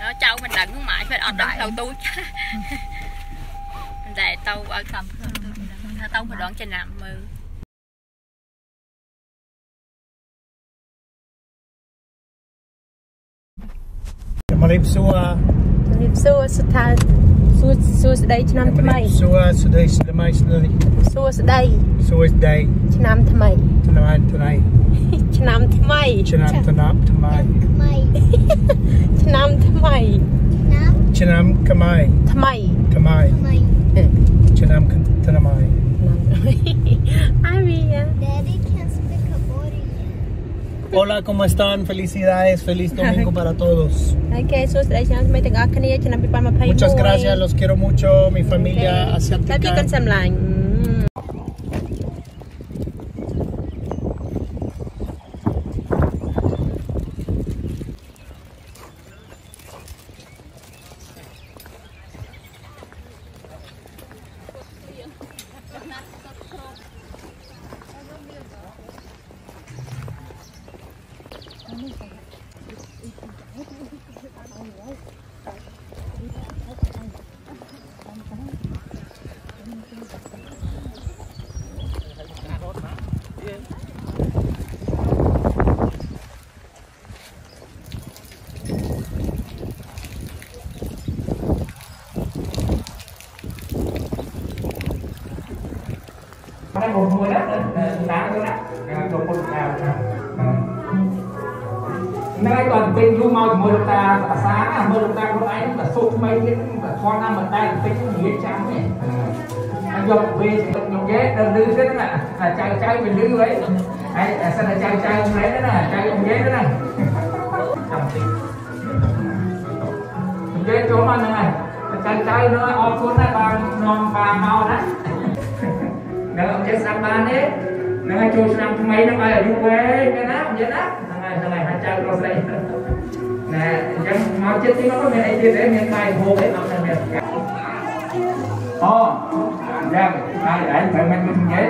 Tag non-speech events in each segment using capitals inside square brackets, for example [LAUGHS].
nó trâu mình đừng không mãi phải ăn đoạn tàu tôi. [LAUGHS] Mình đại tàu ở cầm tàu mình đoạn trên nằm mưa Malim Sua Malim Sua Sultan សួរសុថាសួស្សួស្ដីឆ្នាំថ្មីសួរស្ដីស្ដីស្ដីសួស្ដីសួស្ដីឆ្នាំថ្មីថ្ងៃថ្ងៃឆ្នាំថ្មីឆ្នាំថ្នាំថ្មីឆ្នាំថ្មីឆ្នាំខ្មែរថ្មីខ្មែរឆ្នាំថ្មីអាវីយ៉ា Daddy Hola, ¿cómo están? Felicidades, feliz domingo para todos. Muchas gracias, los quiero mucho, mi familia. hacia đá tôi đã đồ một nào nay còn bên du mau mùa đất ta sáng mùa đất ta có ai là sụt mấy cái là con năm ở đây tính nghĩa trắng này anh dọc về thì được nhục ghé đơn đưa thế đó nè là trai trai mình đưa ấy ấy sao là trai trai ông lấy đó nè trai ông ghé đó nè Cầm tiền. Ông ghé chỗ mà này trai trai nó ôm xuống này bằng non và mau đó នៅអត់ចេះស្ដាប់បានទេ ហ្នឹងហើយចូលឆ្នាំថ្មីហ្នឹងឲ្យអាយុវែងណាណានិយាយណាហ្នឹងហើយហ្នឹងហើយហាចៅប្រុសស្រីណែអញ្ចឹងមកចិត្តទីនោះមានអីទៀតទេមានបាយហូបអីអត់មានអូយ៉ាងហើយឯងត្រូវមិនមិននិយាយ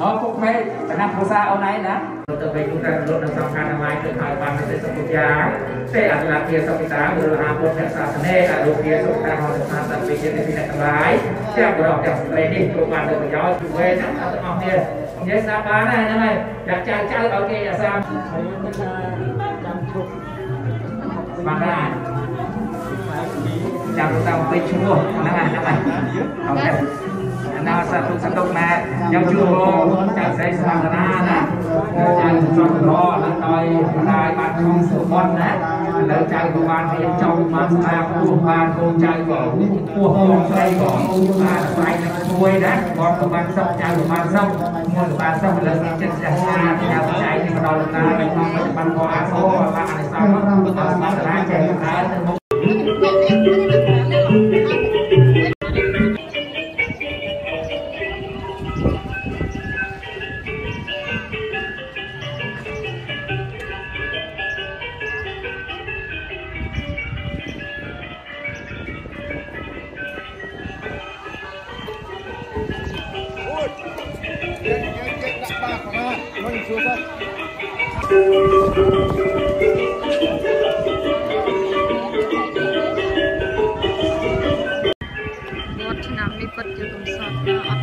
អូពុកម៉ែចំណាប់គ្រួសារអូនឯងណាទៅវិញទូតែរត់នៅសំខាន់ណាស់ទៅហើយបានទៅសុខយ៉ាងទេអនុញ្ញាតសុខិតាឬហាពុទ្ធសាសនាអរុភាសុខតាមហេតុស្ថានតែពីចិត្តពីអ្នកទាំងឡាយ ទាំងបរិបទទាំងស្ត្រីនេះគ្រប់បានទៅប្រយោជន៍ជួយវេណាអត់ទាំងអស់គ្នានិយាយស្ដាប់បានណាហ្នឹងហើយចាក់ចៅចៅឲ្យគេអាសាមបានដែរចាំតាមពេកឈ្មោះហ្នឹងហើយហ្នឹងហើយអូខេណាសាទុសតុកណែយ៉ាងជួចាក់ស្រីស្វាណាណាចាក់ចង់រហ្នឹងដោយម្ដាយបានខំសុបនណា ឥឡូវចៅក៏បានរៀនចប់បានស្អាតពោះបានកូនចៅក៏ពោះកូនស្រីក៏បានស្រាយនឹងជួយណាគាត់ក៏បានសុខចៅក៏បានសុខមួយក៏បានសុខឥឡូវមានចិត្តចាស់ស្អាតចៅចៃនេះក៏ដល់ដំណើរនៅក្នុងបច្ចុប្បន្នក៏អាសូរបានអនិសង្ឃក៏ស្មារតីចេះដើរទៅ ត្តឆ្នាំនេះពិតជាកំសត់អត់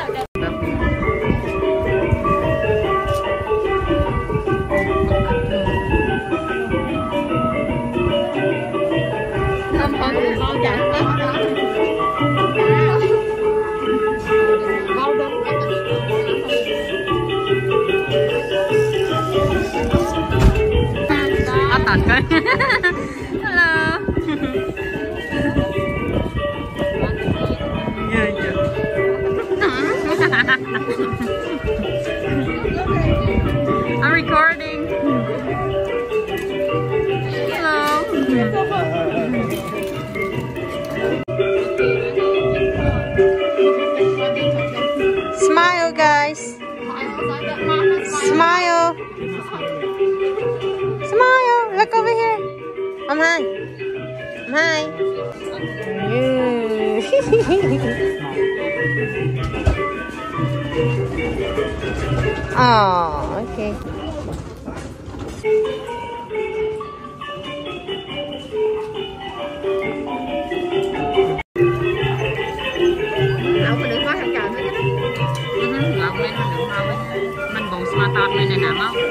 à [LAUGHS] hello yeah, [LAUGHS] yeah. I'm recording. Hello. Smile, guys. Smile. [LAUGHS] look over here. I'm high. I'm high. [LAUGHS] oh, okay. Mình cũng smart top lên này nè không?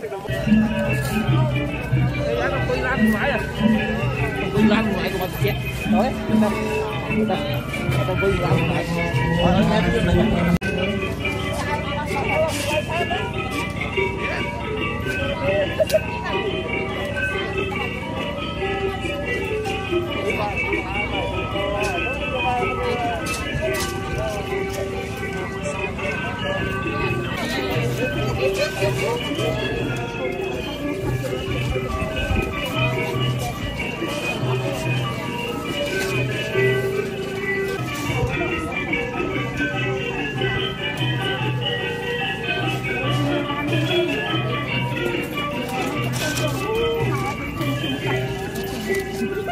từ đầu Đây là quay lan ngoái à Quay lan ngoái của bạn chết Đấy, đây Đây, đây quay lan ngoái Ở đây là quay lan ngoái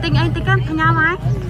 ទៅជីមទិញអីតិចគាត់ញ៉ាំហើយ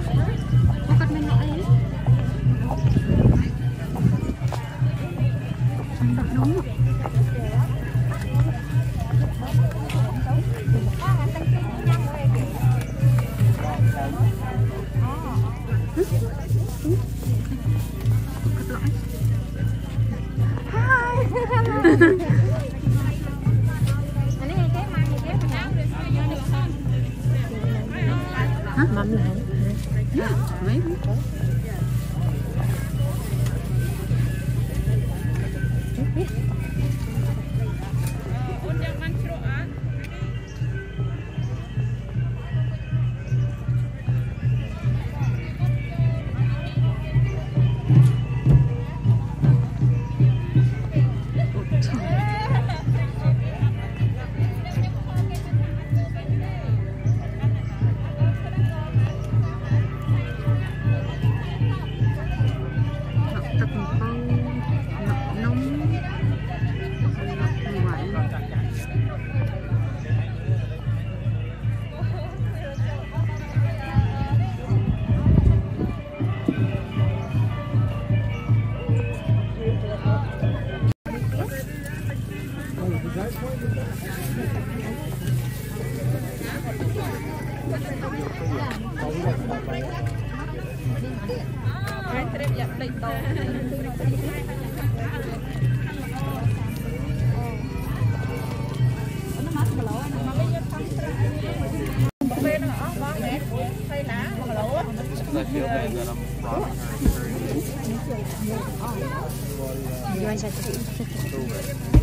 ពួក because I feel bad that I'm robbing her. You want to check the